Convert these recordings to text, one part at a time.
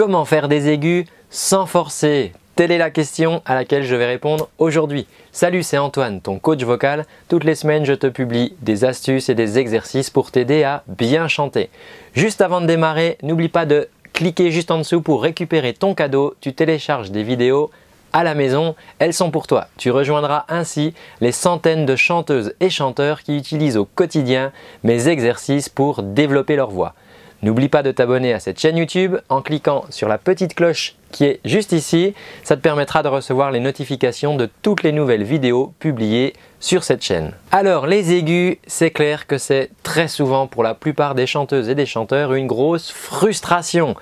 Comment faire des aigus sans forcer Telle est la question à laquelle je vais répondre aujourd'hui. Salut, c'est Antoine, ton coach vocal. Toutes les semaines, je te publie des astuces et des exercices pour t'aider à bien chanter. Juste avant de démarrer, n'oublie pas de cliquer juste en dessous pour récupérer ton cadeau. Tu télécharges des vidéos à la maison, elles sont pour toi. Tu rejoindras ainsi les centaines de chanteuses et chanteurs qui utilisent au quotidien mes exercices pour développer leur voix. N'oublie pas de t'abonner à cette chaîne YouTube en cliquant sur la petite cloche qui est juste ici. Ça te permettra de recevoir les notifications de toutes les nouvelles vidéos publiées sur cette chaîne. Alors les aigus, c'est clair que c'est très souvent pour la plupart des chanteuses et des chanteurs une grosse frustration.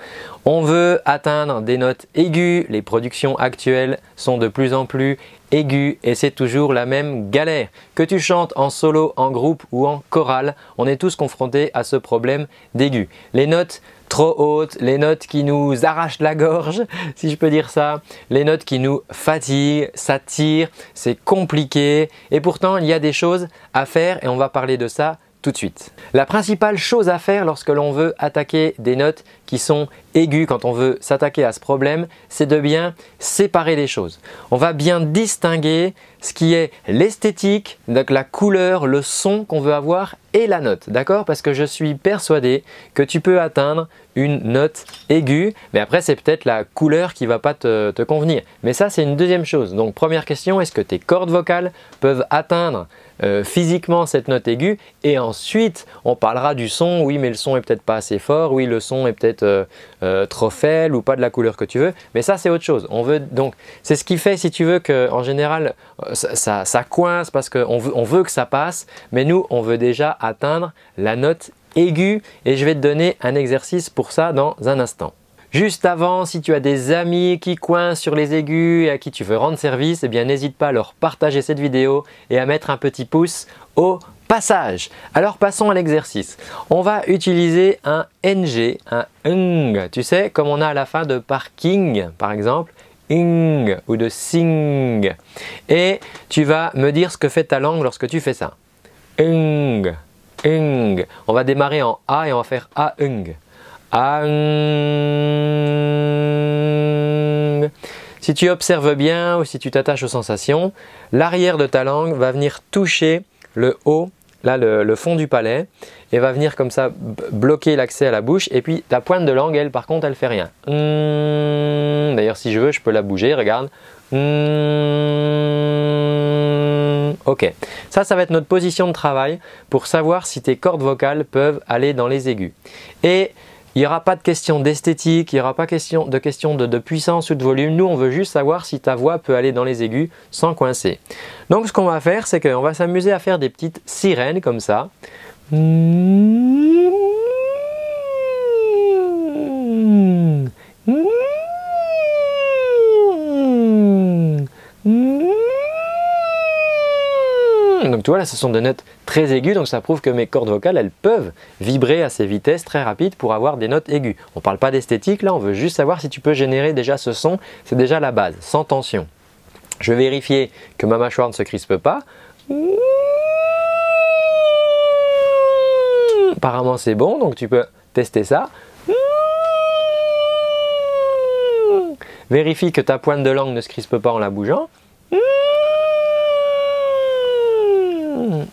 On veut atteindre des notes aiguës, les productions actuelles sont de plus en plus aiguës et c'est toujours la même galère. Que tu chantes en solo, en groupe ou en chorale, on est tous confrontés à ce problème d'aigu. Les notes trop hautes, les notes qui nous arrachent la gorge, si je peux dire ça, les notes qui nous fatiguent, ça tire, c'est compliqué et pourtant il y a des choses à faire et on va parler de ça tout de suite. La principale chose à faire lorsque l'on veut attaquer des notes qui sont aiguës, quand on veut s'attaquer à ce problème, c'est de bien séparer les choses. On va bien distinguer ce qui est l'esthétique, donc la couleur, le son qu'on veut avoir et la note, d'accord? Parce que je suis persuadé que tu peux atteindre une note aiguë, mais après c'est peut-être la couleur qui va pas te, convenir. Mais ça c'est une deuxième chose. Donc première question, est-ce que tes cordes vocales peuvent atteindre euh, physiquement cette note aiguë? Et ensuite on parlera du son, oui mais le son est peut-être pas assez fort, oui le son est peut-être euh, euh, trop faible ou pas de la couleur que tu veux, mais ça c'est autre chose. On veut donc c'est ce qui fait si tu veux que en général ça, ça, coince parce qu'on veut, on veut que ça passe, mais nous on veut déjà atteindre la note aiguë et je vais te donner un exercice pour ça dans un instant. Juste avant, si tu as des amis qui coincent sur les aigus et à qui tu veux rendre service, eh bien n'hésite pas à leur partager cette vidéo et à mettre un petit pouce au passage. Alors passons à l'exercice. On va utiliser un NG, un ng, tu sais, comme on a à la fin de parking par exemple, ing ou de sing. Et tu vas me dire ce que fait ta langue lorsque tu fais ça. Ing, On va démarrer en A et on va faire A, ung. Si tu observes bien ou si tu t'attaches aux sensations, l'arrière de ta langue va venir toucher le haut, là le, fond du palais, et va venir comme ça bloquer l'accès à la bouche. Et puis ta pointe de langue, elle par contre, elle fait rien. D'ailleurs, si je veux, je peux la bouger, regarde. Ok, ça, ça va être notre position de travail pour savoir si tes cordes vocales peuvent aller dans les aigus. Et il n'y aura pas de question d'esthétique, il n'y aura pas de question de, puissance ou de volume. Nous, on veut juste savoir si ta voix peut aller dans les aigus sans coincer. Donc, ce qu'on va faire, c'est qu'on va s'amuser à faire des petites sirènes comme ça. Tu ce sont des notes très aiguës donc ça prouve que mes cordes vocales elles peuvent vibrer à ces vitesses très rapides pour avoir des notes aiguës. On ne parle pas d'esthétique là, on veut juste savoir si tu peux générer déjà ce son, c'est déjà la base, sans tension. Je vais vérifier que ma mâchoire ne se crispe pas. Apparemment c'est bon donc tu peux tester ça. Vérifie que ta pointe de langue ne se crispe pas en la bougeant.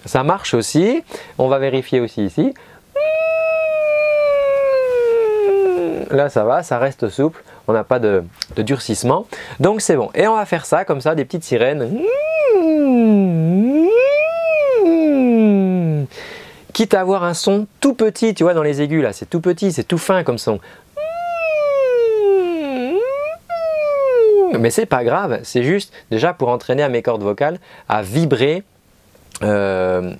Ça marche aussi. On va vérifier aussi ici. Là, ça va, ça reste souple. On n'a pas de, durcissement. Donc, c'est bon. Et on va faire ça comme ça, des petites sirènes. Quitte à avoir un son tout petit, tu vois, dans les aigus, là, c'est tout petit, c'est tout fin comme son. Mais c'est pas grave, c'est juste déjà pour entraîner à mes cordes vocales à vibrer euh,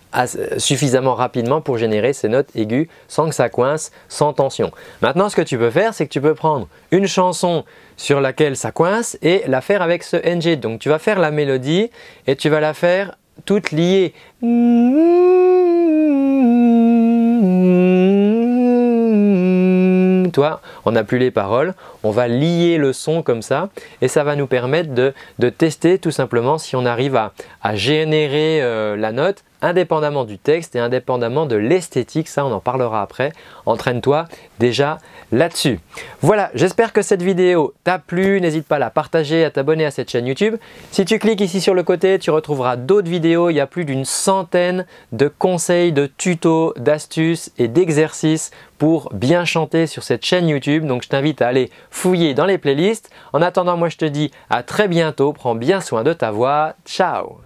suffisamment rapidement pour générer ces notes aiguës sans que ça coince, sans tension. Maintenant, ce que tu peux faire, c'est que tu peux prendre une chanson sur laquelle ça coince et la faire avec ce NG. Donc, tu vas faire la mélodie et tu vas la faire toute liée. On n'a plus les paroles, on va lier le son comme ça et ça va nous permettre de, tester tout simplement si on arrive à, générer euh, la note indépendamment du texte et indépendamment de l'esthétique, ça on en parlera après. Entraîne-toi déjà là-dessus. Voilà, j'espère que cette vidéo t'a plu. N'hésite pas à la partager, à t'abonner à cette chaîne YouTube. Si tu cliques ici sur le côté, tu retrouveras d'autres vidéos. Il y a plus d'une centaine de conseils, de tutos, d'astuces et d'exercices pour bien chanter sur cette chaîne YouTube. Donc je t'invite à aller fouiller dans les playlists. En attendant, moi je te dis à très bientôt. Prends bien soin de ta voix. Ciao